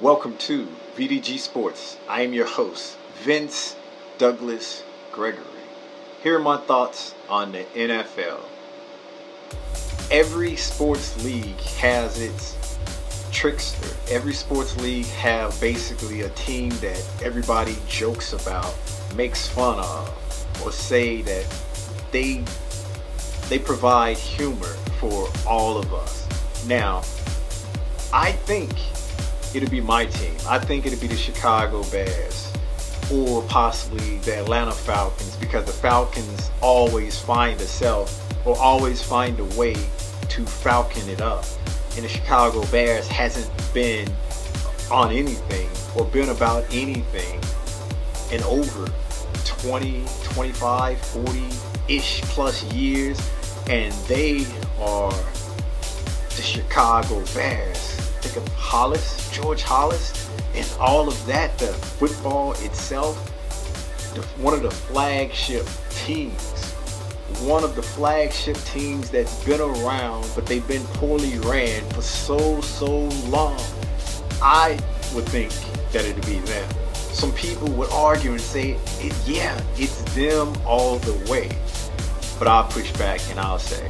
Welcome to VDG Sports. I am your host, Vince Douglas Gregory. Here are my thoughts on the NFL. Every sports league has its trickster. Every sports league have basically a team that everybody jokes about, makes fun of, or say that they they provide humor for all of us. Now, I think it'll be my team. I think it'll be the Chicago Bears or possibly the Atlanta Falcons because the Falcons always find a self or always find a way to falcon it up. And the Chicago Bears hasn't been on anything or been about anything in over 20, 25, 40 ish plus years. And they are the Chicago Bears. Halas, George Halas, and all of that, the football itself, the, one of the flagship teams. One of the flagship teams that's been around, but they've been poorly ran for so, so long. I would think that it'd be them. Some people would argue and say, yeah, it's them all the way. But I'll push back and I'll say,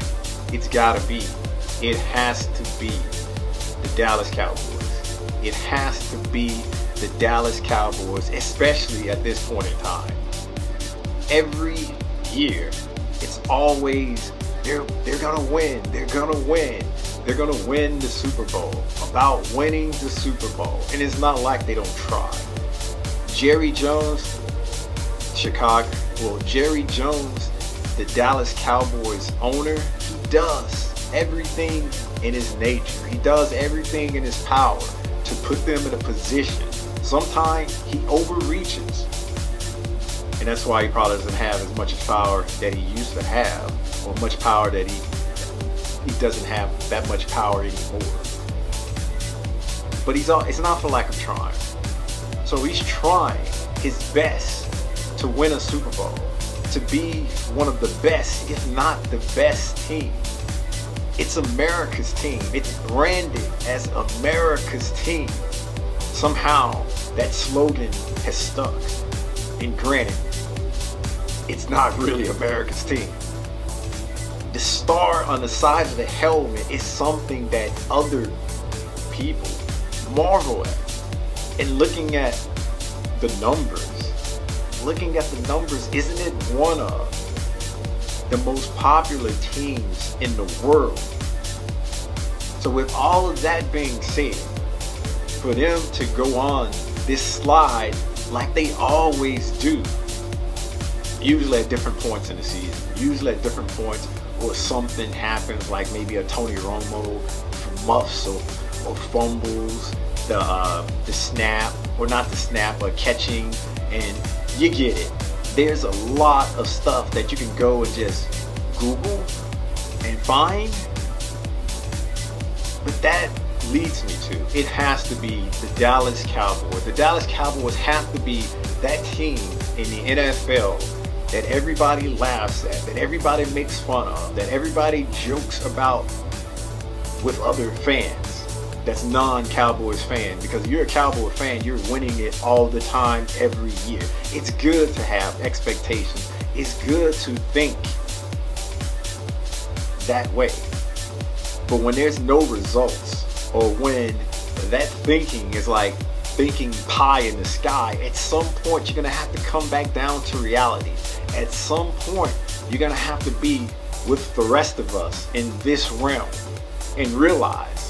it's gotta be. It has to be the Dallas Cowboys. It has to be the Dallas Cowboys, especially at this point in time. Every year, it's always they're they're gonna win. They're gonna win. They're gonna win the Super Bowl. About winning the Super Bowl, and it's not like they don't try. Jerry Jones, Chicago. Well, Jerry Jones, the Dallas Cowboys owner, he does everything in his nature. He does everything in his power to put them in a position. Sometimes he overreaches. And that's why he probably doesn't have as much power that he used to have, or much power that he he doesn't have that much power anymore. But he's all, it's not for lack of trying. So he's trying his best to win a Super Bowl, to be one of the best, if not the best team. It's America's team. It's branded as America's team. Somehow that slogan has stuck. And granted, it's not really America's team. The star on the side of the helmet is something that other people marvel at. And looking at the numbers, looking at the numbers, isn't it one of the most popular teams in the world? So with all of that being said, for them to go on this slide like they always do, usually at different points in the season, usually at different points or something happens like maybe a Tony Romo muffs or, or fumbles the uh, the snap or not the snap but catching and you get it there's a lot of stuff that you can go and just google and find but that leads me to it has to be the Dallas Cowboys. The Dallas Cowboys have to be that team in the NFL that everybody laughs at, that everybody makes fun of, that everybody jokes about with other fans that's non-Cowboys fan because you're a Cowboy fan, you're winning it all the time every year. It's good to have expectations. It's good to think that way. But when there's no results or when that thinking is like thinking pie in the sky, at some point you're gonna have to come back down to reality. At some point, you're gonna have to be with the rest of us in this realm and realize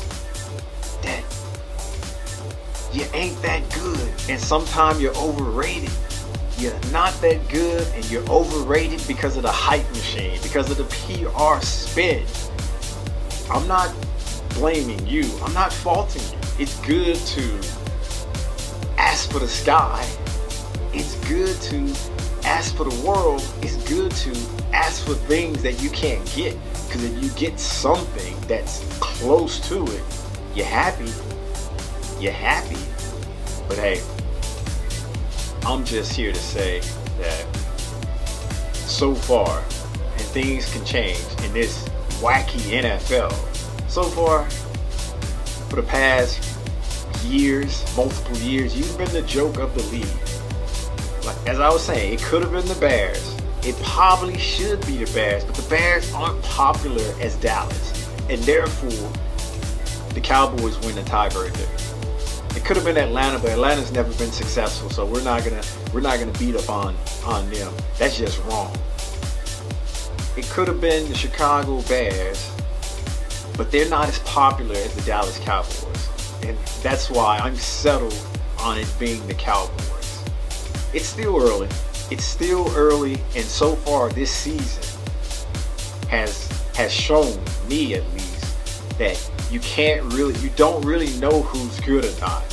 you ain't that good and sometimes you're overrated. You're not that good and you're overrated because of the hype machine, because of the PR spin. I'm not blaming you. I'm not faulting you. It's good to ask for the sky. It's good to ask for the world. It's good to ask for things that you can't get. Because if you get something that's close to it, you're happy. You're happy. But hey, I'm just here to say that so far, and things can change in this wacky NFL. So far, for the past years, multiple years, you've been the joke of the league. Like as I was saying, it could have been the Bears. It probably should be the Bears, but the Bears aren't popular as Dallas, and therefore the Cowboys win the tiebreaker. It could have been Atlanta, but Atlanta's never been successful, so we're not gonna we're not gonna beat up on on them. That's just wrong. It could have been the Chicago Bears, but they're not as popular as the Dallas Cowboys, and that's why I'm settled on it being the Cowboys. It's still early. It's still early, and so far this season has has shown me at least that you can't really, you don't really know who's good or not.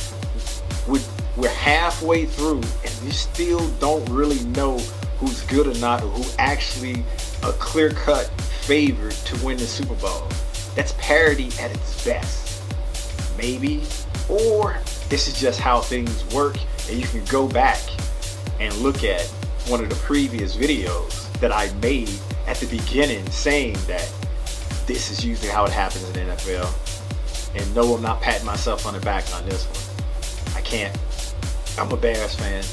We're, we're halfway through, and you still don't really know who's good or not, or who actually a clear-cut favorite to win the Super Bowl. That's parity at its best. Maybe, or this is just how things work, and you can go back and look at one of the previous videos that I made at the beginning saying that this is usually how it happens in the NFL. And no, I'm not patting myself on the back on this one. I can't. I'm a Bears fan.